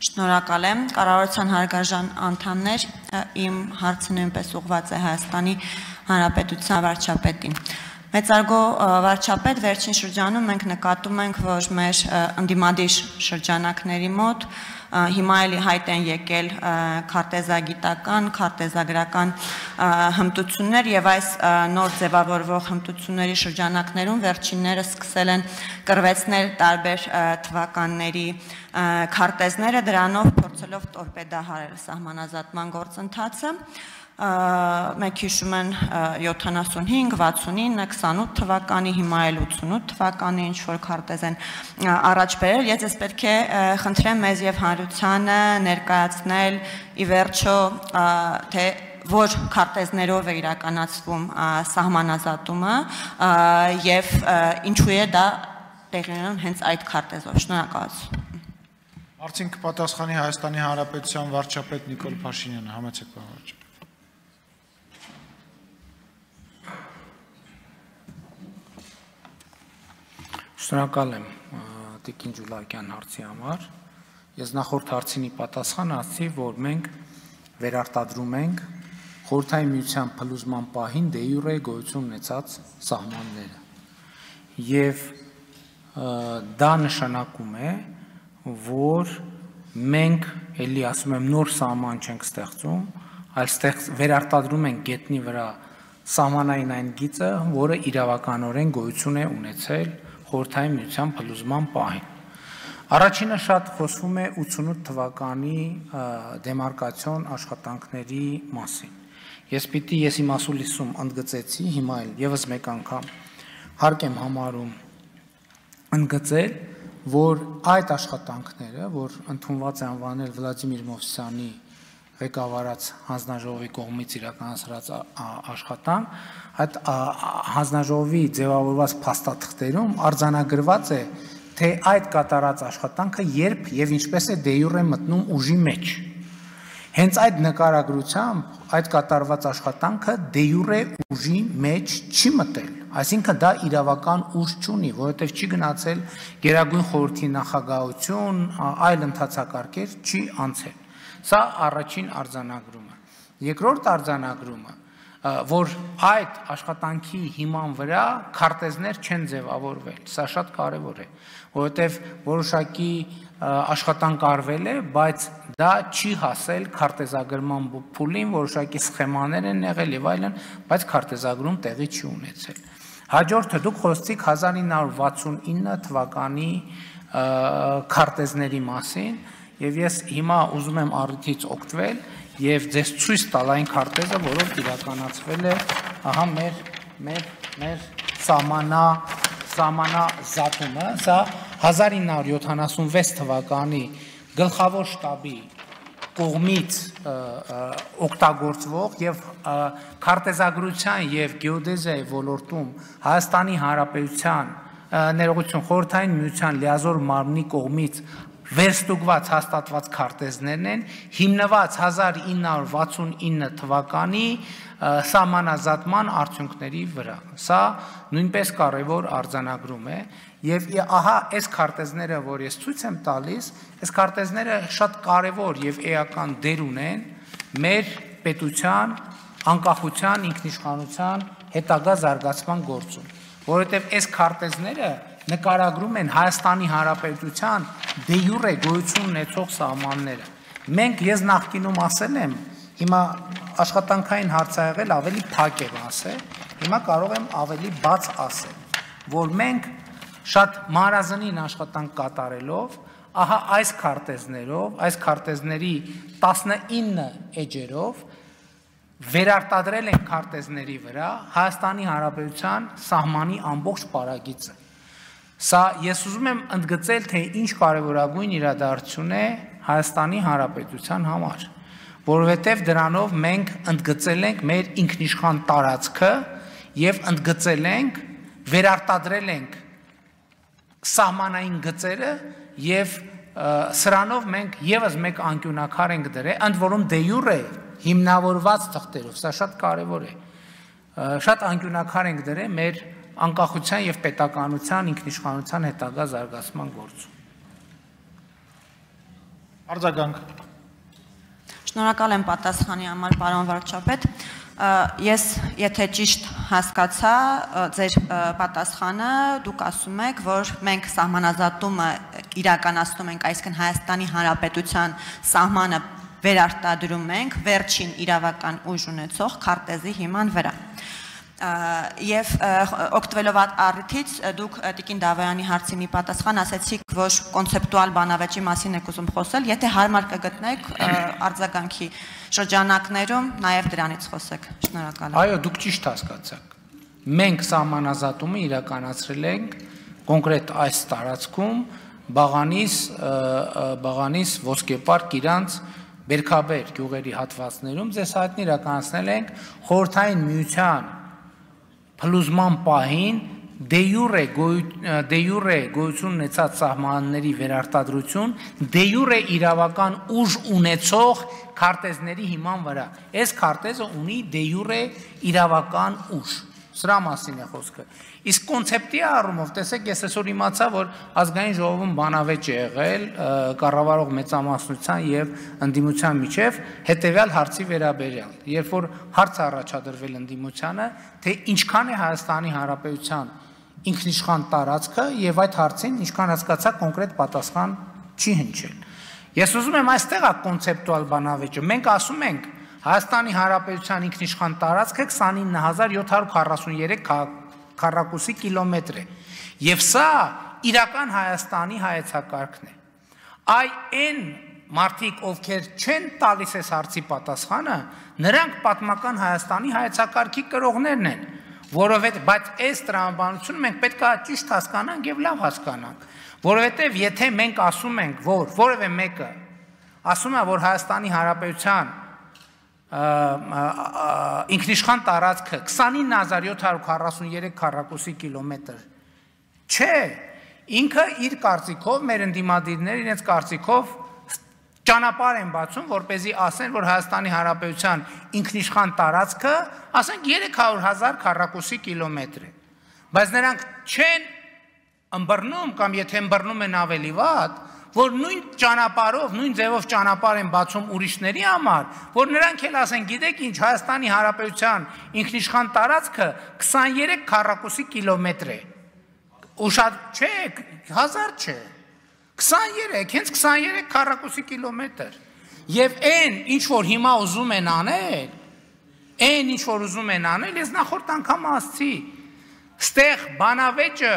Շնորհակալ եմ կառավարության հարգարժան անդամներ, իմ հարցը նույնպես ուղղված է Հայաստանի Հանրապետության վարչապետին։ Մեծարգո վարչապետ վերջին շրջանում մենք նկատում ենք, որ մեր ընդդիմադիր շրջանակների մոտ հիմա էլի հայտ են եկել քարտեզագիտական, քարտեզագրական հմտություններ եւ այս նոր ձևավորվող հմտությունների շրջանակներում վերջինները սկսել են կրվեցնել տարբեր թվականների քարտեզները դրանով փորձելով տորպեդահարել սահմանազատման գործընթացը մեկ հիշում են 75, 69, 28 թվականի, հիմա էլ 88 թվականի ինչ որ քարտեզ են առաջ բերել։ Ես ես պետք է խնդրեմ մեզ եւ հանրությանը ներկայացնել ի վերջո թե որ քարտեզներով է իրականացվում սահմանազատումը եւ ինչու է դա տեղի ունենում հենց այդ քարտեզով։ Շնորհակալություն։ Արդյունք պատասխանի Հայաստանի Հանրապետության վարչապետ Նիկոլ Փաշինյանը, համեցեք բավարար։ Շնորհակալ եմ Տիկին Ջուլակյան հարցի համար։ Ես նախորդ հարցինի պատասխան ասացի, որ մենք վերարտադրում ենք խորհրդային միության փլուզման պահին դե յուրե գոյություն ունեցած սահմանները։ Եվ դա նշանակում է, որ մենք էլի ասում եմ նոր սահման չենք ստեղծում, այլ ստեղծ վերարտադրում ենք գետնի վրա սահմանային այն գիծը, որը իրավականորեն գոյություն է ունեցել խորհրդային միության փլուզման պահին։ Առաջինը շատ խոսվում է 88 թվականի դեմարկացիոն աշխատանքների մասին։ Ես պիտի ես իմ ասուլիսում ընդգծեցի, հիմա էլ եւս մեկ անգամ հարկ եմ համարում ընդգծել, որ այդ աշխատանքները, որ ընդունված է անվանել Վլադիմիր Մովսյանի ղեկավարած հանձնաժողովի կողմից իրականացրած աշխատանք, այդ հանձնաժողովի ձևավորված փաստաթղթերում արձանագրված է, թե այդ կատարած աշխատանքը երբ եւ ինչպես է դե յուրե մտնում ուժի մեջ։ Հենց այդ նկարագրությամբ այդ կատարված աշխատանքը դե յուրե ուժի մեջ չի մտել։ Այսինքն դա իրավական ուժ չունի, որովհետև չի գնացել Գերագույն խորհրդի նախագահություն, այլ ընթացակարգեր չի անցել։ Սա առաջին արձանագրումը։ Երկրորդ արձանագրումը, որ այդ աշխատանքի հիման վրա քարտեզներ չեն ձևավորվել։ Սա շատ կարևոր է, որովհետև որոշակի աշխատանք արվել է, բայց դա չի հասել քարտեզագրման փուլին, որոշակի սխեմաներ են եղել եւ այլն, բայց քարտեզագրում տեղի չի ունեցել։ Հաջորդը դուք խոսեցիք 1969 թվականի քարտեզների մասին, Եվ ես հիմա ուզում եմ առիթից օգտվել եւ ձեզ ցույց տալ այն քարտեզը, որով իրականացվել է ահա մեր մեր մեր սամանա սամանա զատումը, սա 1976 թվականի գլխավոր շտաբի կողմից օգտագործվող եւ քարտեզագրության եւ գեոդեզիայի ոլորտում Հայաստանի Հանրապետության ներողություն խորհրդային միության լիազոր մարմնի կողմից վերստուգված հաստատված քարտեզներն են հիմնված 1969 թվականի սահմանազատման արդյունքների վրա։ Սա նույնպես կարևոր արձանագրում է եւ ահա այս քարտեզները, որ ես ցույց եմ տալիս, այս քարտեզները շատ կարևոր եւ էական դեր ունեն մեր պետության անկախության, ինքնիշխանության հետագա զարգացման գործում, որովհետեւ այս քարտեզները նկարագրում են Հայաստանի Հանրապետության դե յուրե գոյություն ունեցող սահմանները։ Մենք ես նախկինում ասել եմ, հիմա աշխատանքային հարց ա եղել ավելի փակ եմ ասել, հիմա կարող եմ ավելի բաց ասել, որ մենք շատ մանրազնին աշխատանք կատարելով, ահա այս քարտեզներով, այս քարտեզների 19 էջերով վերարտադրել են քարտեզների վրա Հայաստանի Հանրապետության սահմանի ամբողջ պարագիծը։ Սա ես ուզում եմ ընդգծել, թե ինչ կարևորագույն իրադարձություն է Հայաստանի Հանրապետության համար, որովհետև դրանով մենք ընդգծել ենք մեր ինքնիշխան տարածքը եւ ընդգծել ենք, վերարտադրել ենք սահմանային գծերը եւ սրանով մենք եւս մեկ անկյունակար ենք դրել, ընդ որում դե յուրե հիմնավորված թղթերով, սա շատ կարևոր է։ Շատ անկյունակար ենք դրել մեր անկախության եւ պետականության ինքնիշխանության հետագա զարգացման գործում։ Արձագանք։ Շնորհակալ եմ պատասխանի համար, պարոն վարչապետ։ Ես եթե ճիշտ հասկացա ձեր պատասխանը, դուք ասում եք, որ մենք սահմանազատումը իրականացնում ենք, այսինքն Հայաստանի Հանրապետության սահմանը վերարտադրում ենք վերջին իրավական ուժ ունեցող քարտեզի հիման վրա եւ օգտվելով առիթից դուք Տիկին Դավոյանի հարցինի պատասխան ասացիք, որ կոնցեպտուալ բանավեճի մասին եք ուզում խոսել, եթե հարմար կգտնեք արձագանքի շրջանակներում նաեւ դրանից խոսեք։ Շնորհակալ եմ։ Այո, դուք ճիշտ հասկացաք։ Մենք սահմանազատումը իրականացրել ենք կոնկրետ այս տարածքում Բաղանիս Բաղանիս ոսկեպարկ իրանց Բերքաբեր գյուղերի հատվածներում ձեզ հայտնի իրականացնել ենք խորթային միության փլուզման պահին դե յուրե դե յուրե գոյություն ունեցած սահմանների վերարտադրություն դե յուրե իրավական ուժ ունեցող քարտեզների հիման վրա այս քարտեզը ունի դե յուրե իրավական ուժ Սրա մասին է խոսքը։ Իսկ կոնցեպտի առումով, տեսեք, ես այսօր իմացա, որ ազգային ժողովում բանավեճ է եղել կառավարող մեծամասնության եւ ընդդիմության միջև հետեւյալ հարցի վերաբերյալ։ Երբ որ հարց առաջադրվել ընդդիմությանը, թե ինչքան է Հայաստանի Հանրապետության ինքնիշխան տարածքը եւ այդ հարցին ինչքան հասկացա կոնկրետ պատասխան չի հնչել։ Ես ուզում եմ այստեղ ա կոնցեպտուալ բանավեճը։ Մենք ասում ենք, Հայաստանի Հանրապետության ինքնիշխան տարածքը 29743 քառակուսի կիլոմետր է։ Եվ սա իրական Հայաստանի հայեցակարգն է։ Այ այն մարդիկ, ովքեր չեն տալիս այս հարցի պատասխանը, նրանք պատմական Հայաստանի հայեցակարգի կրողներն են, որովհետև բայց այս տրամաբանությունը մենք պետք է ճիշտ հասկանանք եւ լավ հասկանանք, որովհետև եթե մենք ասում ենք, որ որևէ մեկը ասում է, որ Հայաստանի Հանրապետության ինքնիշխան տարածքը 29743 քառակուսի կիլոմետր չէ ինքը իր կարծիքով մեր ընդդիմադիրները իրենց կարծիքով ճանապարհ են բացում, որ เป զի ասեն, որ Հայաստանի Հանրապետության ինքնիշխան տարածքը, ասենք 300.000 քառակուսի կիլոմետր է։ Բայց նրանք չեն ըմբռնում կամ եթե ըմբռնում են ավելի վատ, որ նույն ճանապարհով, նույն ձևով ճանապարհ են բացում ուրիշների համար, որ նրանք էլ ասեն, գիտեք ինչ, Հայաստանի Հանրապետության ինքնիշխան տարածքը 23 քառակուսի կիլոմետր է։ Ու շատ չէ, հազար չէ։ 23, հենց 23 քառակուսի կիլոմետր։ Եվ այն, ինչ որ հիմա ուզում են անել, այն ինչ որ ուզում են անել, ես նախորդ անգամ ասացի, ստեղ բանավեճը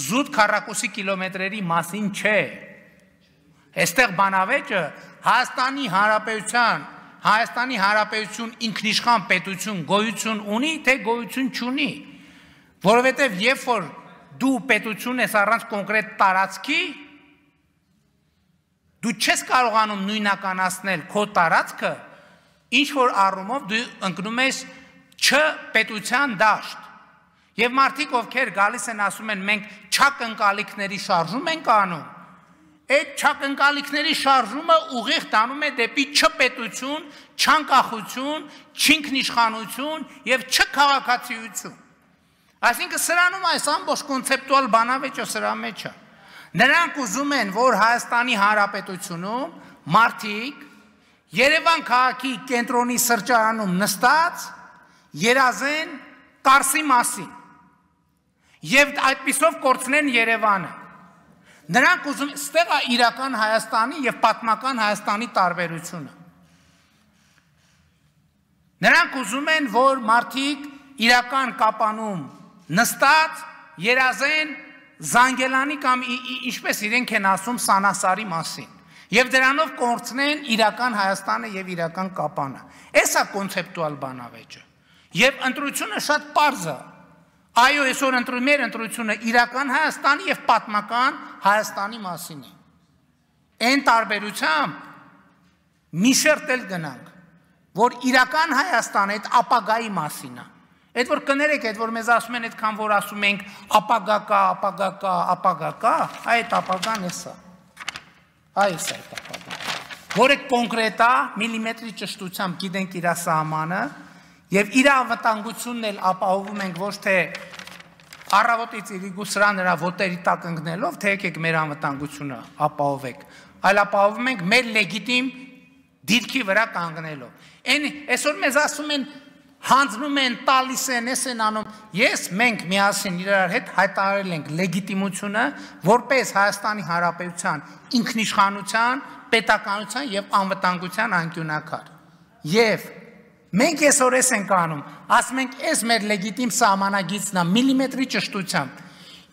զուտ քառակուսի կիլոմետրերի մասին չէ։ Այստեղ բանավեճը Հայաստանի Հանրապետության Հայաստանի Հանրապետություն ինքնիշխան պետություն գոյություն ունի, թե գոյություն չունի։ Որովհետև երբ որ դու պետություն ես առանց կոնկրետ տարածքի, դու չես կարողանում նույնականացնել քո տարածքը, ինչ որ առումով դու ընկնում ես չ պետության դաշտ։ Եվ մարդիկ ովքեր գալիս են ասում են մենք չակնկալիքների շարժում ենք անում, այդ չակնկալիքների շարժումը ուղիղ տանում է դեպի չպետություն, չանկախություն, չինքնիշխանություն եւ չքաղաքացիություն։ Այսինքն սրանում այս ամբողջ կոնցեպտուալ բանավեճը սրա մեջ է։ Նրանք ուզում են, որ Հայաստանի Հանրապետությունում մարդիկ Երևան քաղաքի կենտրոնի սրճարանում նստած երազեն Կարսի մասին։ Եվ այդպիսով կորցնեն Երևանը։ Նրանք ուզում ստեղ իրական Հայաստանի եւ պատմական Հայաստանի տարբերությունը։ Նրանք ուզում են, որ մարդիկ իրական կապանում նստած երազեն Զանգելանի կամ ինչպես իրենք են ասում Սանասարի մասին։ Եվ դրանով կորցնեն իրական Հայաստանը եւ իրական կապանը։ Էսա կոնցեպտուալ բանավեճը։ Եվ ընտրությունը շատ པարզ է։ Այո, այսօր ընտրում մեր ընտրությունը իրական Հայաստանի եւ պատմական Հայաստանի մասին է։ Այն տարբերությամբ մի շերտել գնանք, որ իրական Հայաստանը այդ ապագայի մասին է։ Այդ որ կներեք, այդ որ մեզ ասում են այդքան որ ասում ենք ապագա կա, ապագա կա, ապագա կա, այդ ապագան է սա։ Այս այդ ապագան։ Որը կոնկրետ է, միլիմետրի ճշտությամբ գիտենք իր սահմանը, Եվ իր անվտանգությունն էլ ապահովում ենք ոչ թե առավոտից իրիկու սրա նրա ոտերի տակ ընկնելով, թե եկեք մեր անվտանգությունը ապահովեք, այլ ապահովում ենք մեր լեգիտիմ դիրքի վրա կանգնելով։ Այն այսօր մեզ ասում են հանձնում են, տալիս են, էս են անում։ Ես մենք միասին իրար հետ հայտարարել ենք լեգիտիմությունը որպես Հայաստանի Հանրապետության ինքնիշխանության, պետականության եւ անվտանգության անկյունակար։ Եվ մենք այսօր էս ենք անում, ասում ենք, էս մեր լեգիտիմ սահմանագիծն է միլիմետրի ճշտությամբ։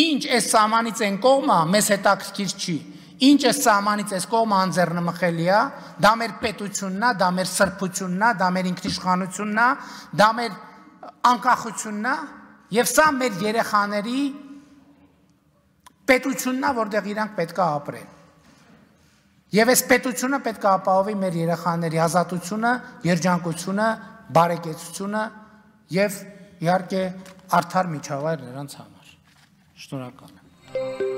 Ինչ այս սահմանից են կողմը, մեզ հետաքրքիր չի։ Ինչ է սահմանից այս կողմը անձեռնմխելի է, դա մեր պետությունն է, դա մեր սրբությունն է, դա մեր ինքնիշխանությունն է, դա մեր անկախությունն է, եւ սա մեր երեխաների պետությունն է, որտեղ իրանք պետք է ապրեն։ Եվ այս պետությունը պետք է ապահովի մեր երեխաների ազատությունը, երջանկությունը, բարեկեցությունը եւ իհարկե արդար միջավայր նրանց համար։ Շնորհակալ